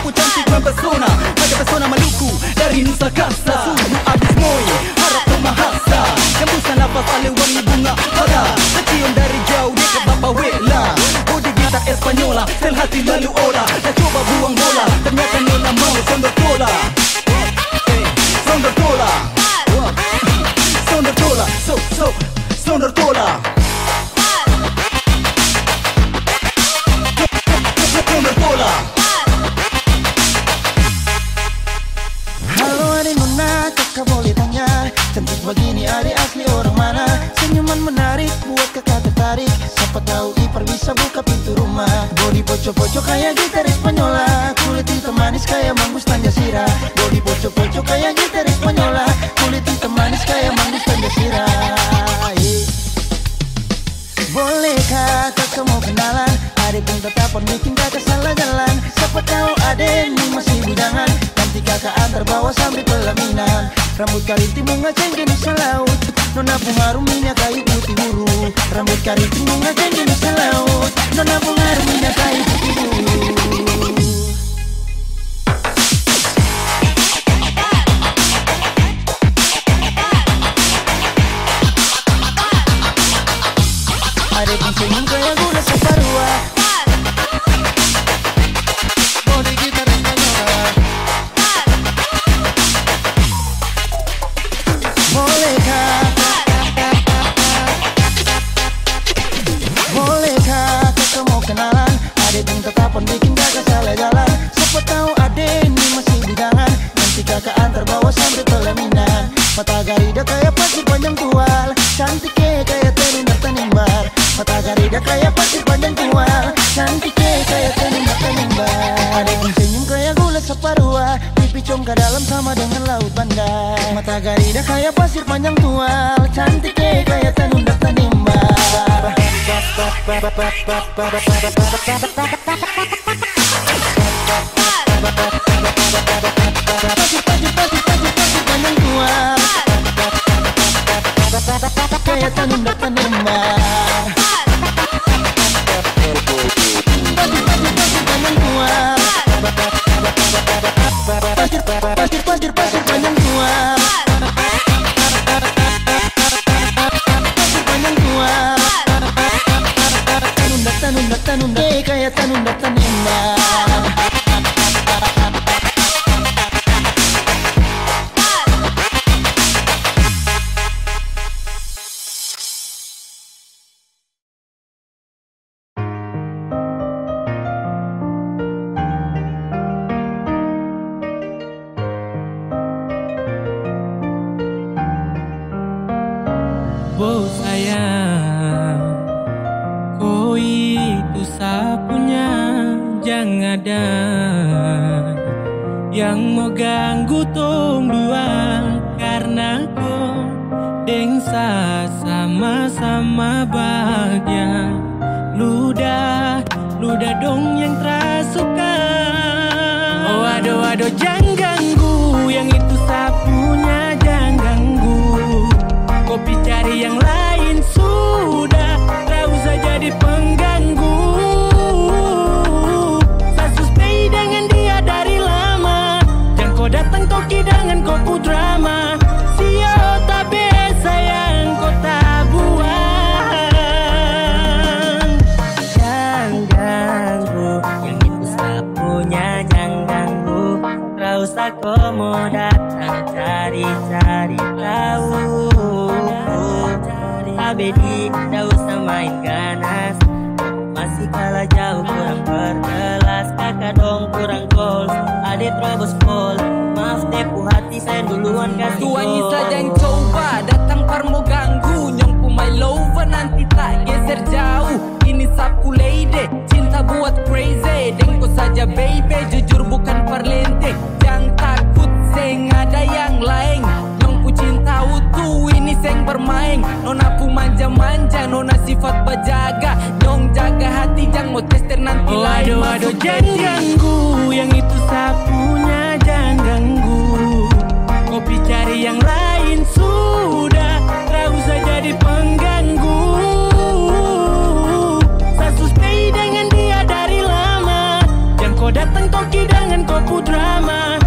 aku cantik mempesona Macam pesona Maluku dari Nusa Kansa Suhu habis moy, harap kau mahasa Tembusan nafas oleh wangi bunga pada Kecium dari jauh dia ke Bapa Wela Bodi gitar Espanola, sel hati lalu ora. Dah cuba buang bola, ternyata nona mau sembuh bola panjang tua Cantik kayak gaya tanun dan tanimba Kayak dan Masih kalah jauh kurang berkelas Kakak dong kurang goals Adik terobos gol. Maaf tepu hati saya duluan kasih Tuanya saja yang coba Datang par mau ganggu. Nyongku my lover Nanti tak geser jauh. Ini sapu lady Cinta buat crazy. Dengko saja baby Jujur bukan parlente Jangan takut Seng ada yang lain bermain. Nona pu manja-manja Nona sifat berjaga. Nyong jaga hati Jangan mau tester nanti Oh lain aduh aduh jangan ganggu. Yang itu sapunya jangan ganggu. Kopi cari yang lain sudah Tak usah jadi pengganggu Saya stay dengan dia dari lama. Yang kau datang toki dengan kau pu drama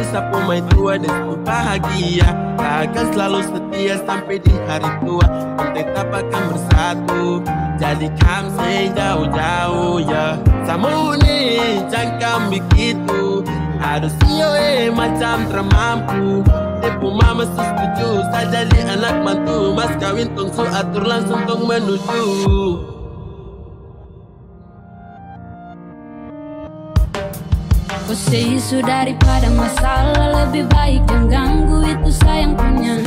Dia itu sapu main tua Dan sapu bahagia. Tak akan selalu setia Sampai di hari tua. Kita tetap akan bersatu Jadi kam sing jauh-jauh ya. Sama ni jangan begitu Harus sio eh macam termampu. Depu mama setuju Saya jadi anak mantu. Mas kawin tong su atur langsung tong menuju Kau say isu daripada masalah. Lebih baik yang ganggu itu sayang punya.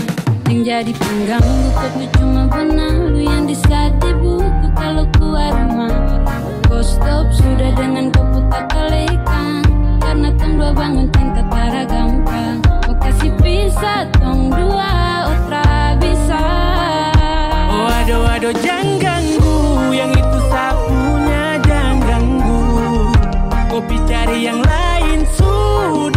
Yang jadi pengganggu Tapi cuma benar Lu yang di saat di buku Kalau keluar rumah. Kau stop sudah dengan kau putar kalikan Karena tong dua bangun cinta tara gampang. Kau kasih pisah tong dua Otra bisa. Oh aduh aduh jangan ganggu. Yang itu sapunya jangan ganggu. Kopi cari yang lain sudah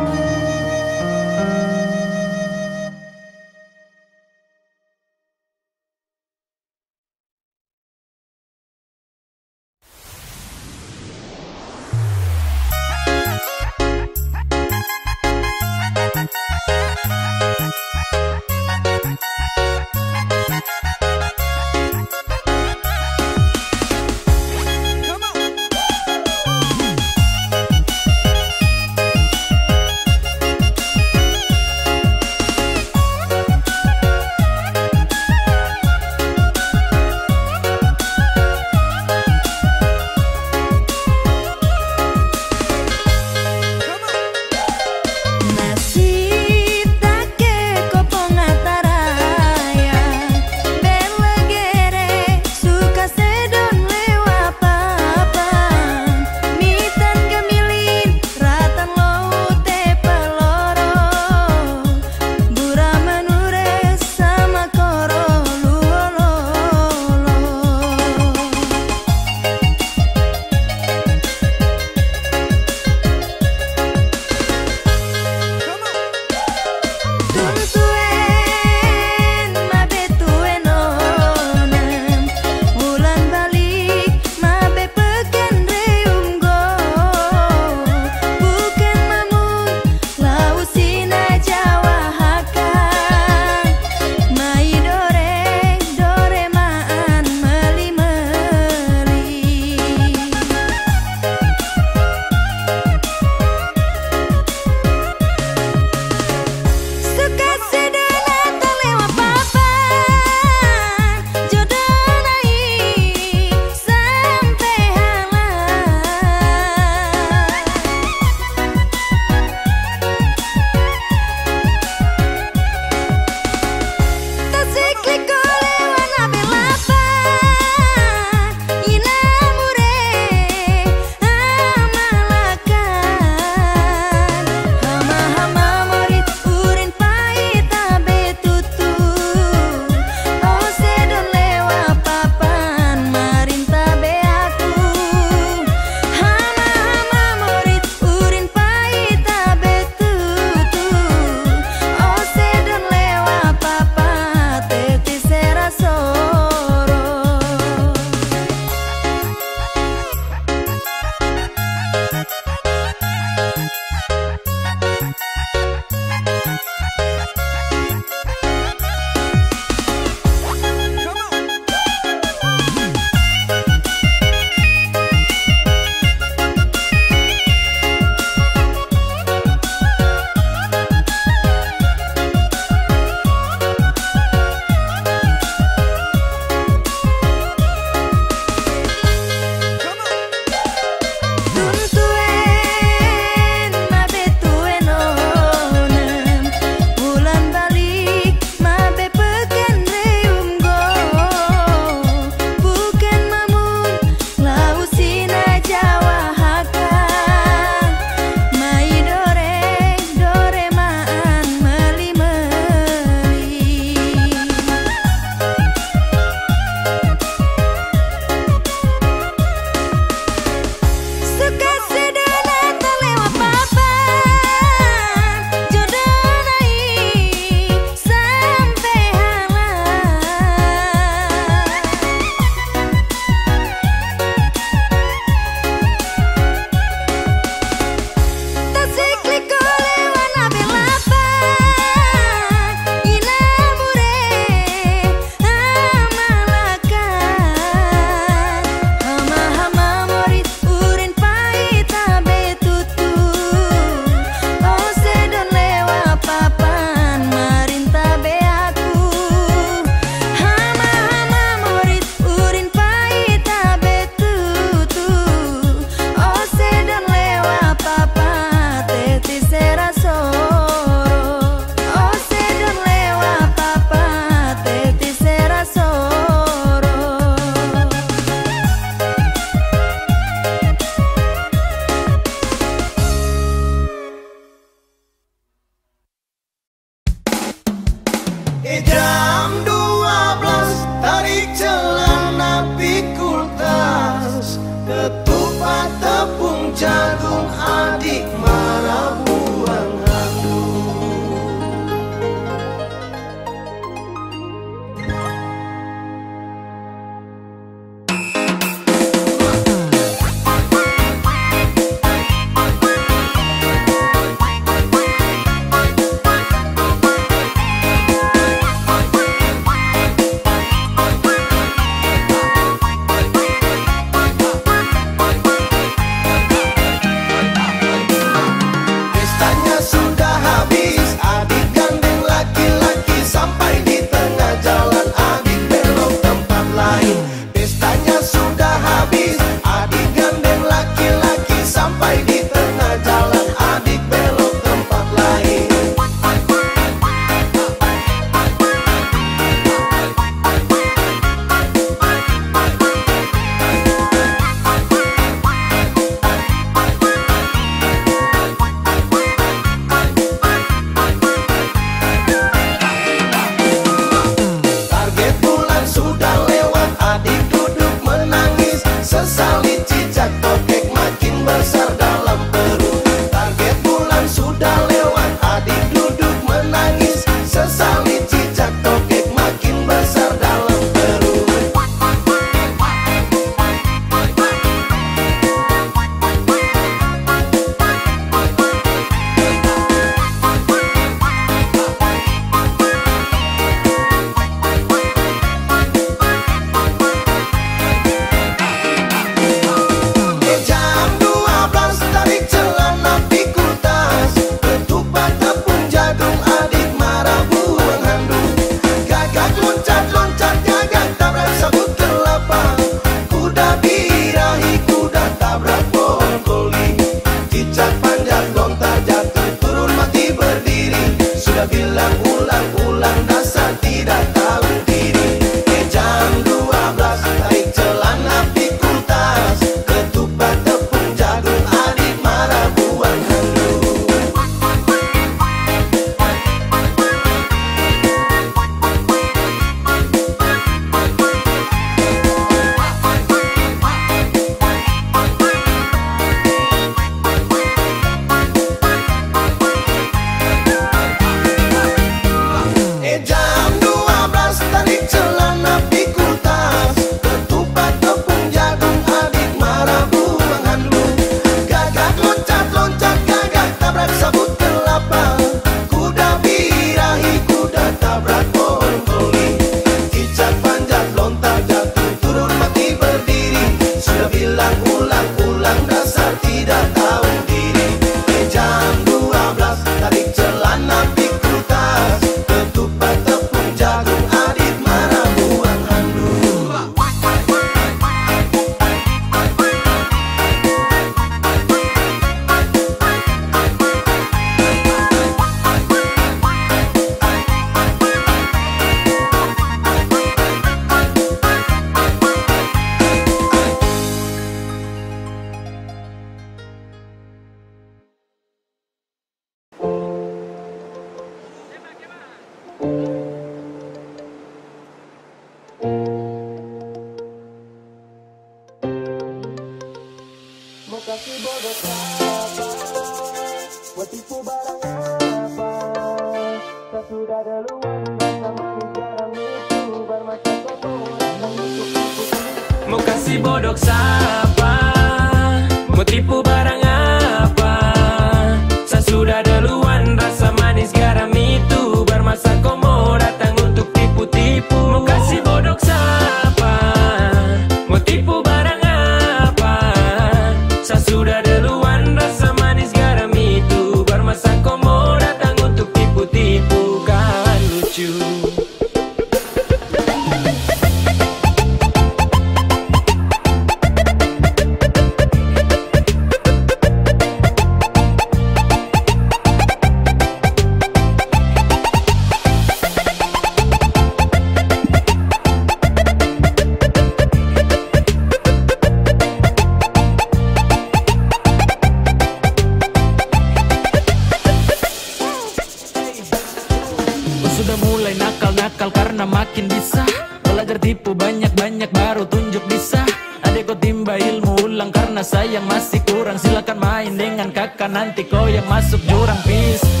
kan nanti kau yang masuk jurang bis.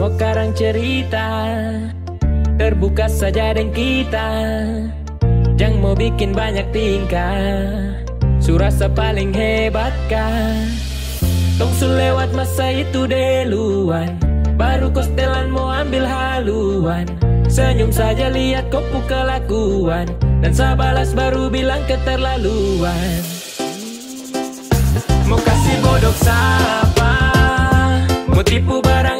Semua karang cerita Terbuka saja dan kita Jangan mau bikin banyak tingkah. Surasa paling hebat kan. Tong lewat masa itu deluan Baru kau setelan mau ambil haluan. Senyum saja lihat kopu kelakuan Dan sabalas baru bilang keterlaluan. Mau kasih bodoh siapa Mau tipu barang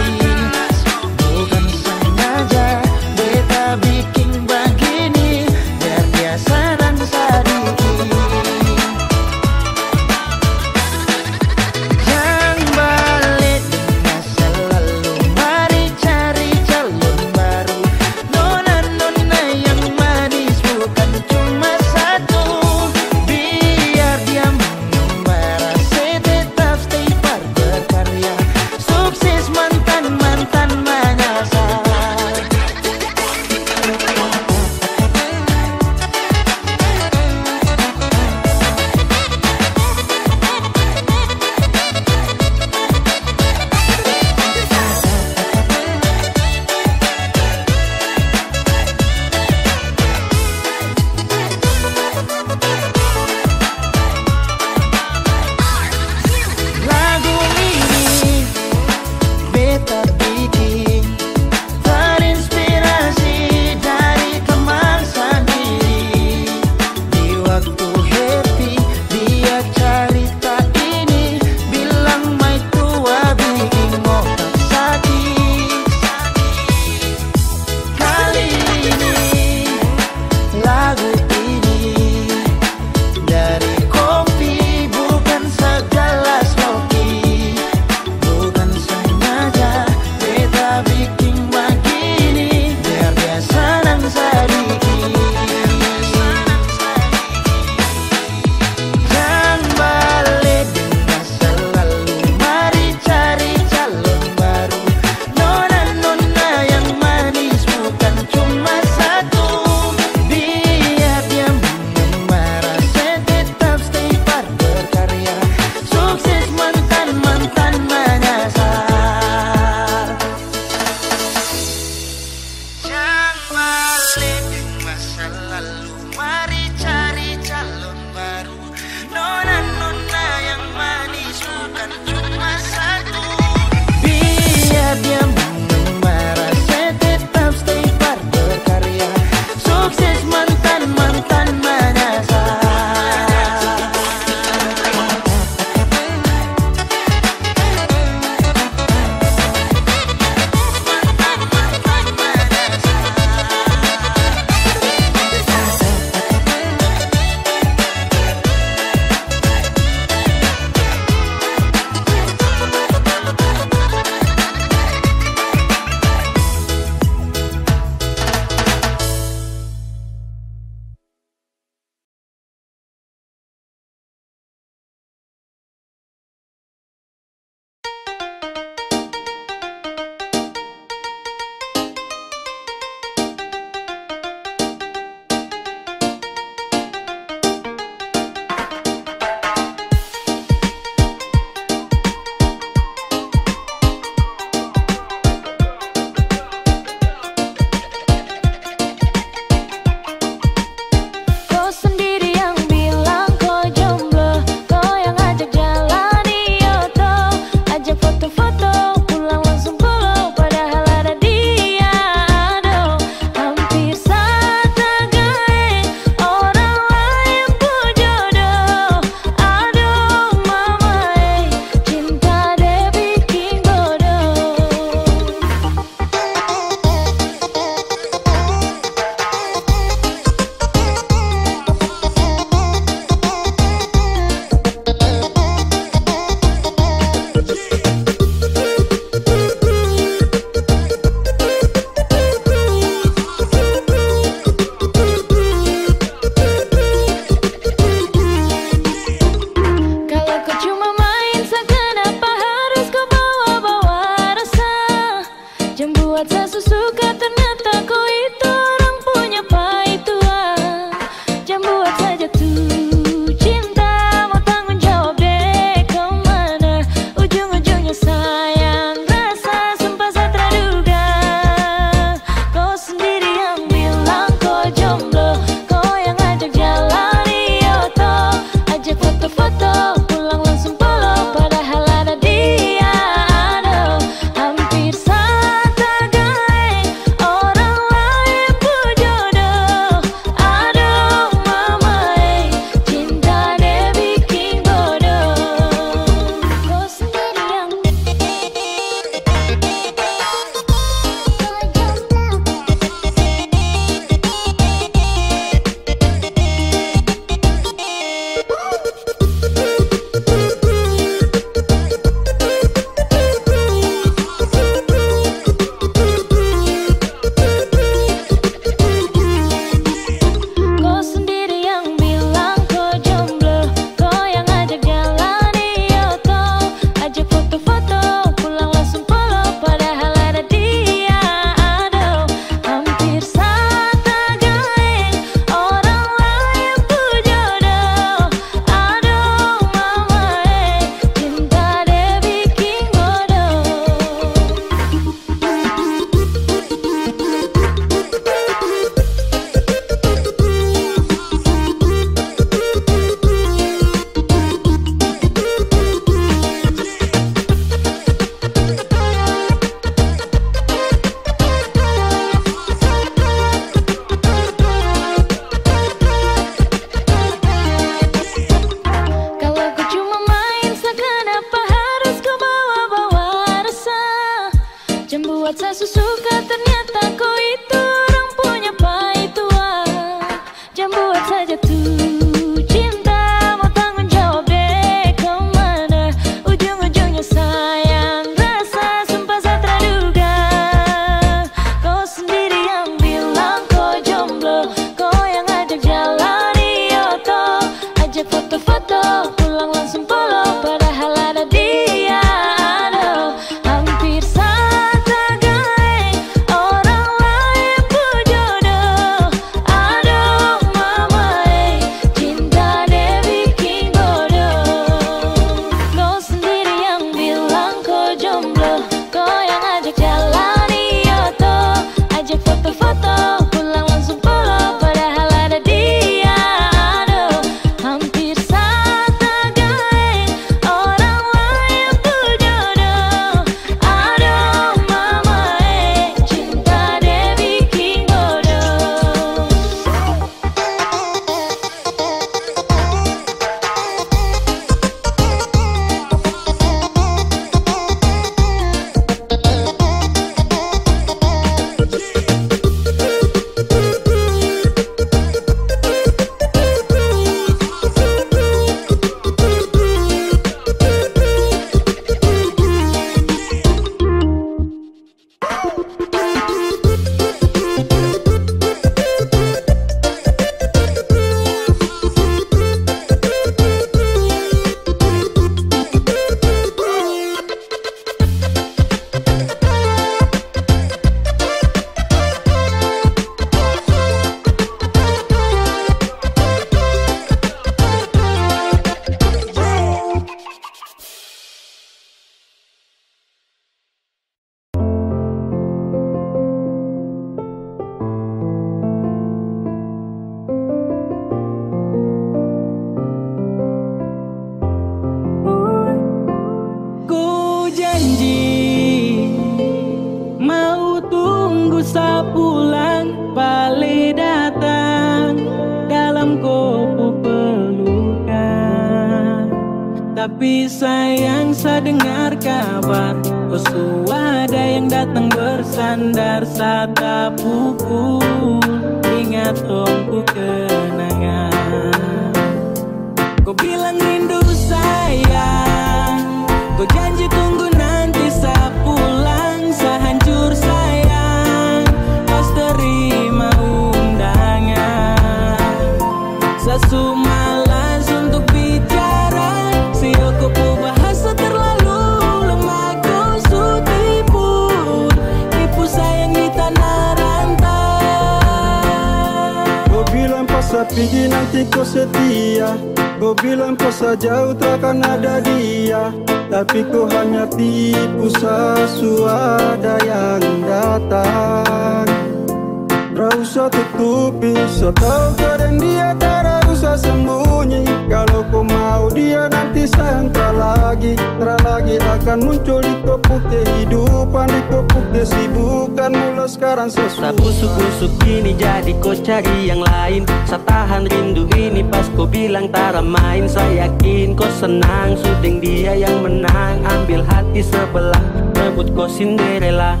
menang Syuting dia yang menang. Ambil hati sebelah Rebut kau Cinderella.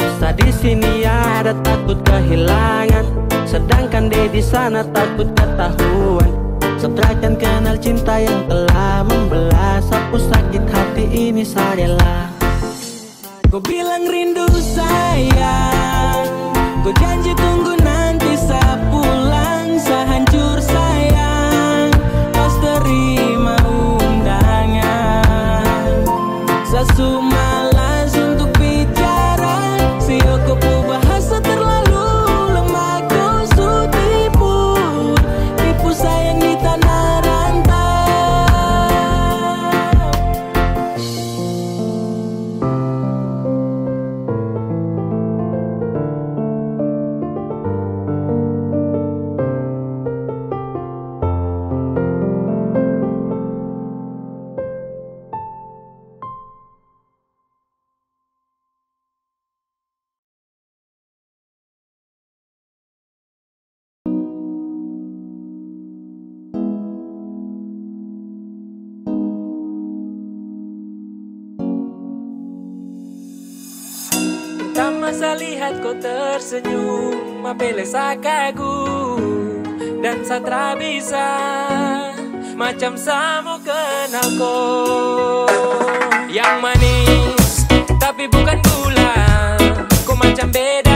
Bisa di sini ada takut kehilangan. Sedangkan dia di sana takut ketahuan. Setrakan kenal cinta yang telah membelah Sapu sakit hati ini sajalah Kau bilang rindu sayang. Kau janji tunggu nanti saya pulang Saya hancur saya That's too much. oleh sakaku dan Satra bisa macam samu kenal ko yang manis tapi bukan gula. Ku macam beda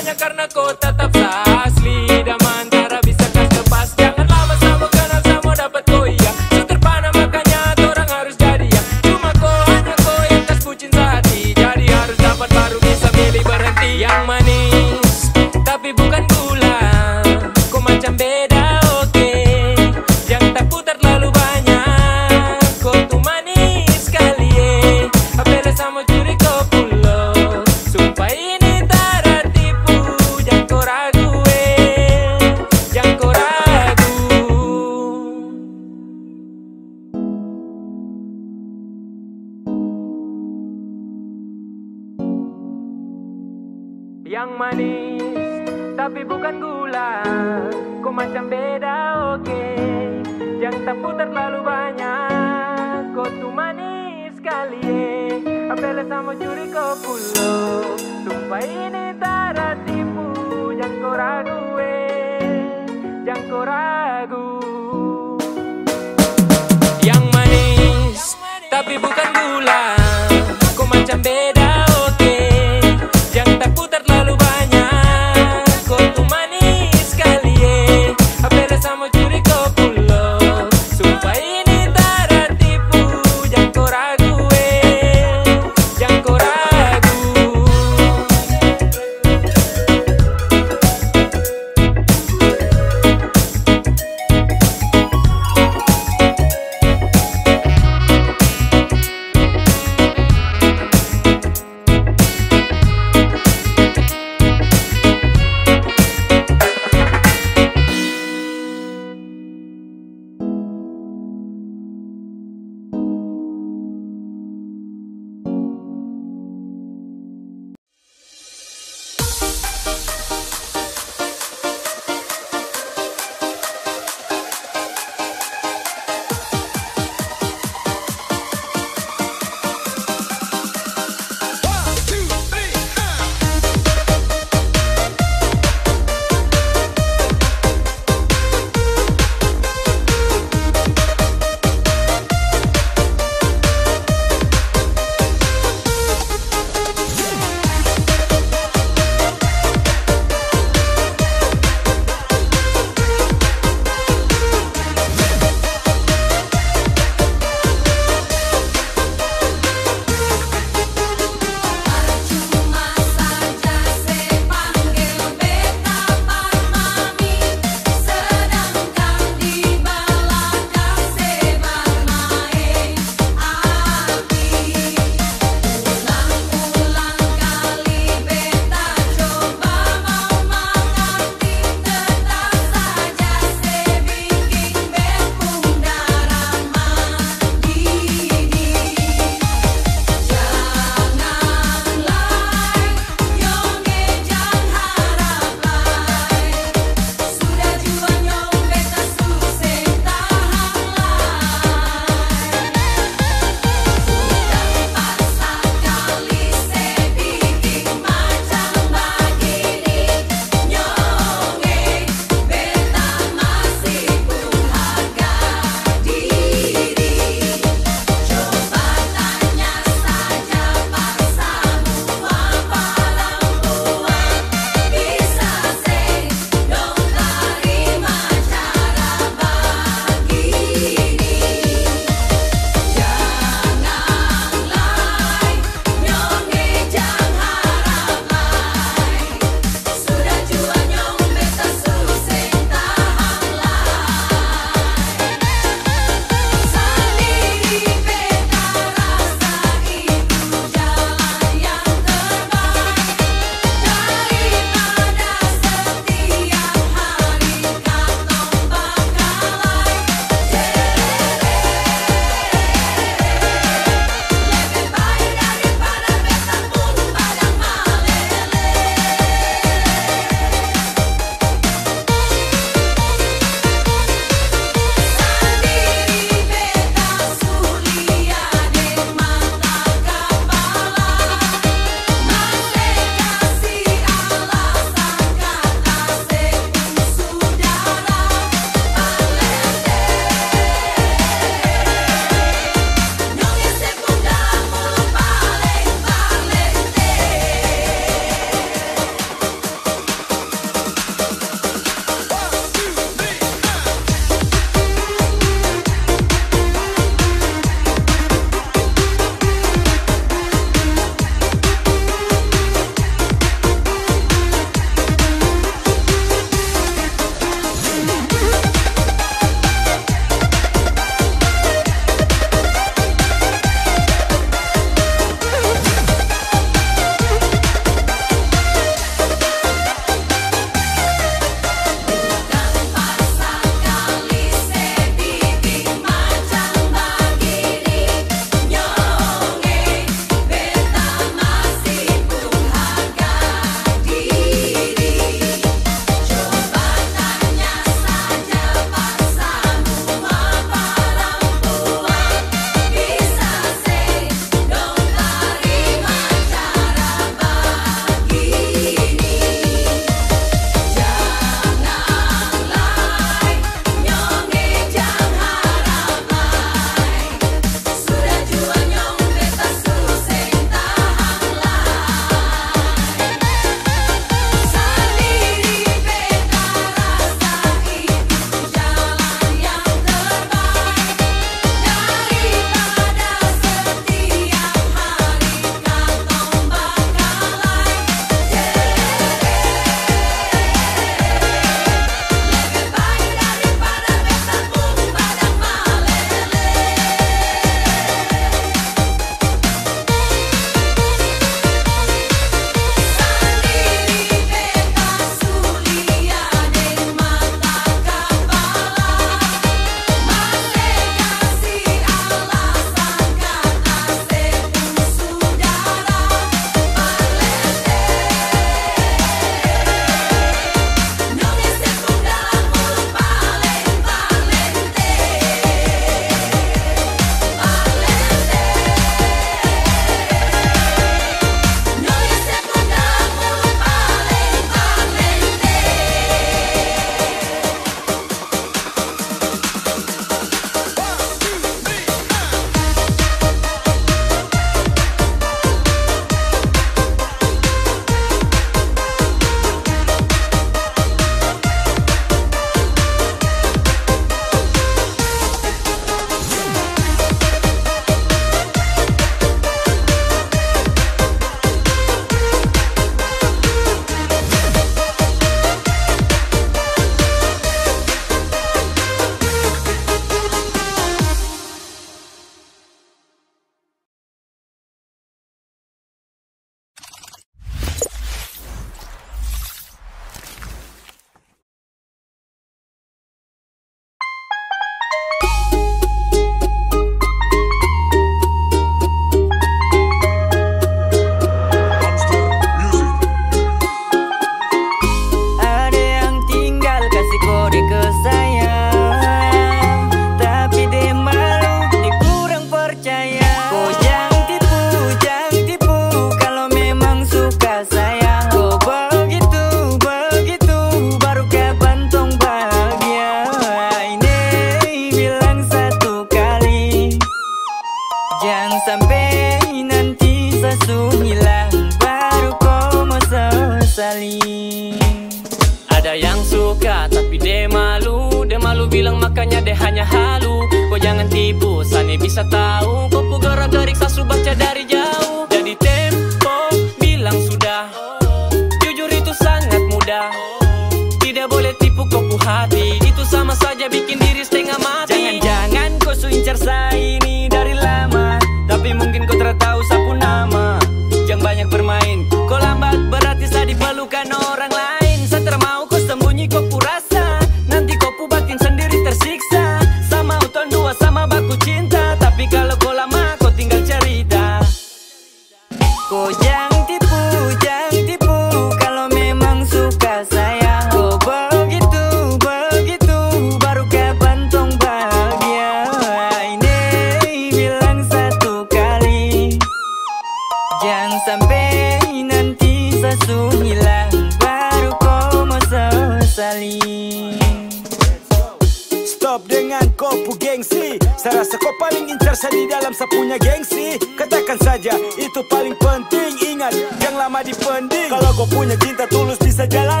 gengsi Katakan saja itu paling penting. Ingat yang lama dipending. Kalau kau punya cinta tulus bisa jalan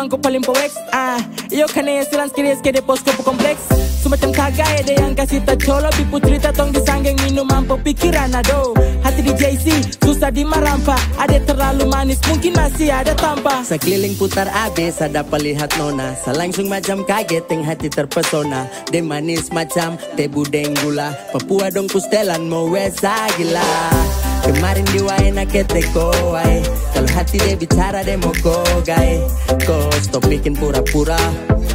memang kau paling pawex Ah, yo ka na silang skiri skiri boss kau po complex Sumacam tagay, ada yang kasih tak colo pipu cerita tong disanggeng minuman mampu pikiran ado. Hati di JC, susah dimarampa Ada terlalu manis, mungkin masih ada tampa Sekeliling putar abis, ada pelihat nona. Selangsung macam kaget, teng hati terpesona. De manis macam teh budeng gula Papua dong pustelan, mau wes gila. Kemarin di diwae kete teko wae Kalau hati dia bicara dia mau kogai Kau stop bikin pura-pura.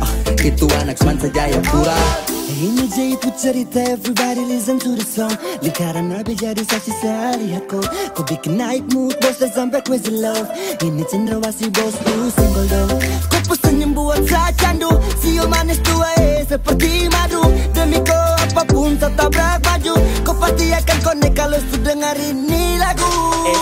Oh, Itu anak man saja yang pura eh, Ini jadi itu cerita everybody listen to the song. Lingkaran rapi jadi saksi sehari aku. Kau bikin naik mood bos dan sampai crazy love. Ini cendrawasi bos tuh single dong. Kau pesen yang buat saya candu Sio manis tua eh seperti madu. Demi kau unta tabrak baju Kau pasti akan connect kalau sudah dengar ini lagu Eh,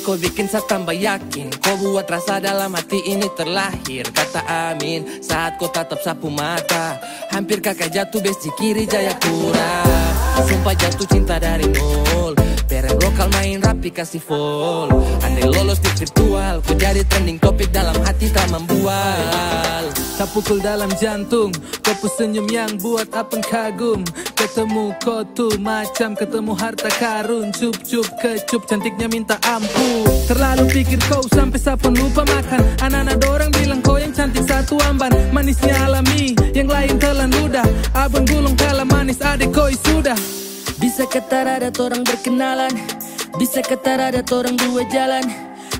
kau bikin saya tambah yakin. Kau buat rasa dalam hati ini terlahir. Kata amin saat kau tatap sapu mata Hampir kakak jatuh besi kiri Jayapura Sumpah jatuh cinta dari nol Pereng lokal main rapi kasih full. Andai lolos di virtual Kau jadi trending topik dalam hati tak membual. Tak pukul dalam jantung Kau senyum yang buat apeng kagum. Ketemu kau tuh macam ketemu harta karun. Cup cup kecup cantiknya minta ampun. Terlalu pikir kau sampai sapun lupa makan. Anak-anak dorang bilang kau yang cantik satu amban. Manisnya alami yang lain telan ludah. Abang gulung kalah manis adik koi sudah Bisa kata ada orang berkenalan. Bisa kata ada orang dua jalan.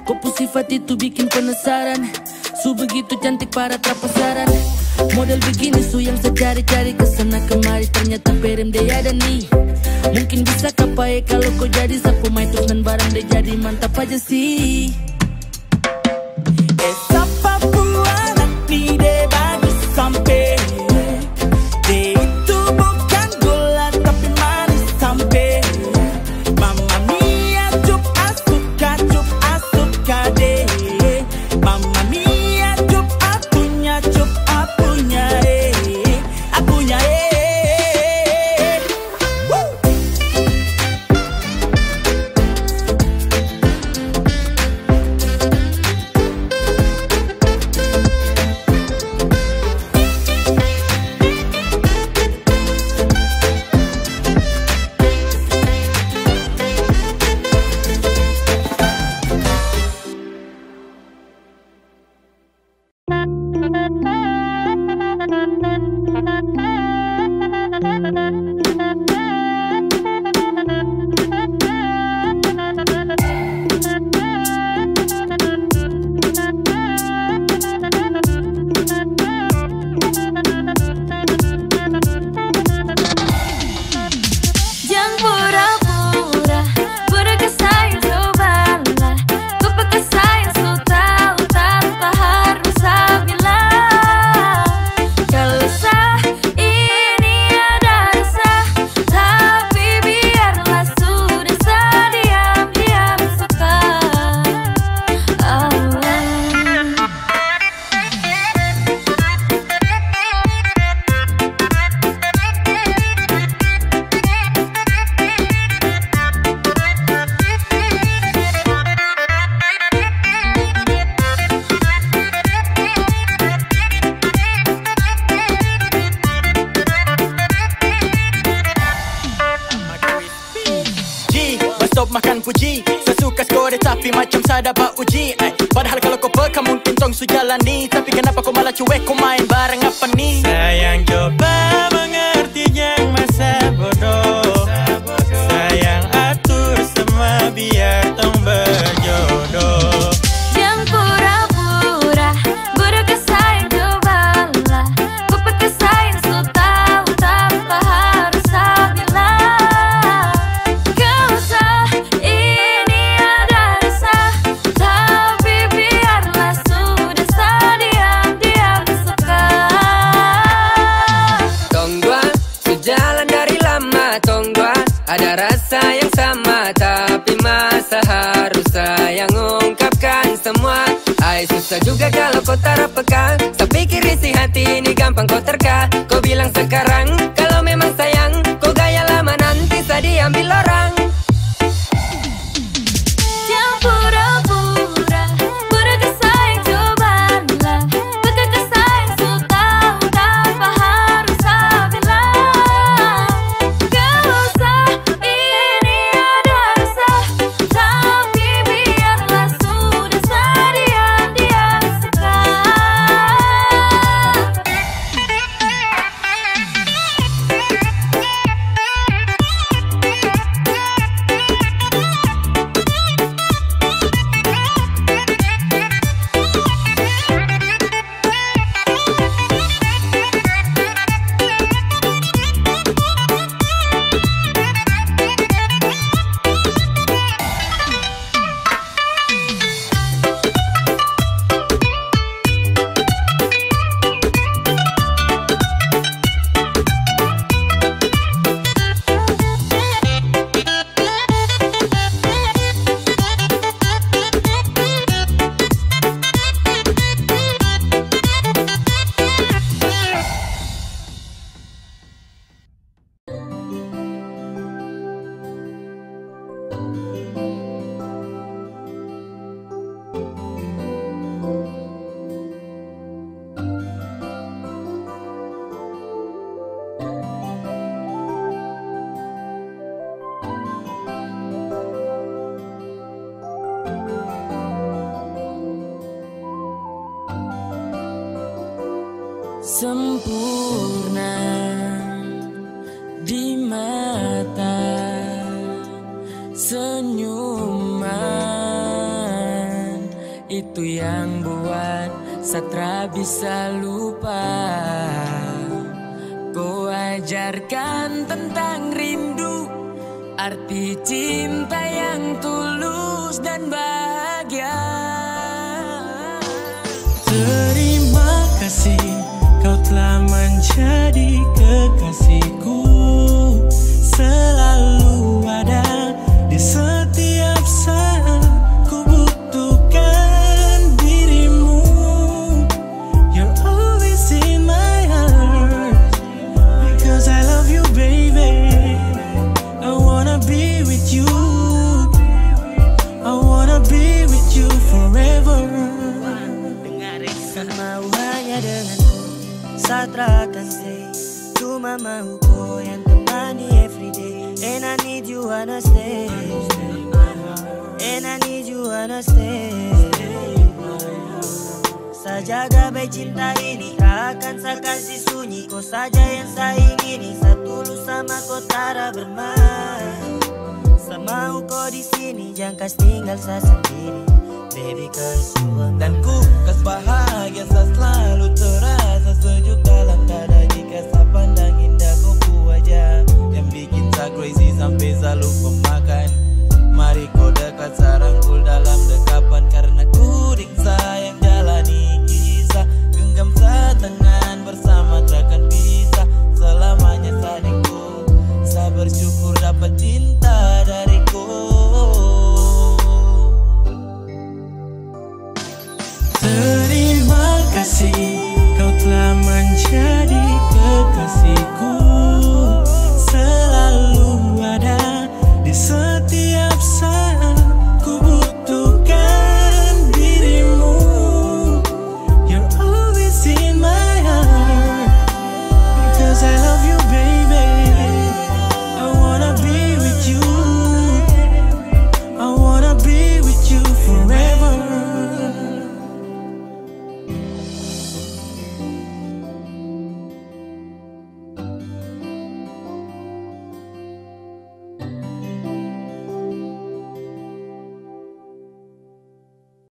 Kau sifat itu bikin penasaran. Su begitu cantik para tak Model begini su yang saya cari-cari ke sana kemari. Ternyata perem dia ada nih. Mungkin bisa kapai kalau kau jadi sapu main terus dan barang dia jadi mantap aja sih. Esa Papua nanti deh bagus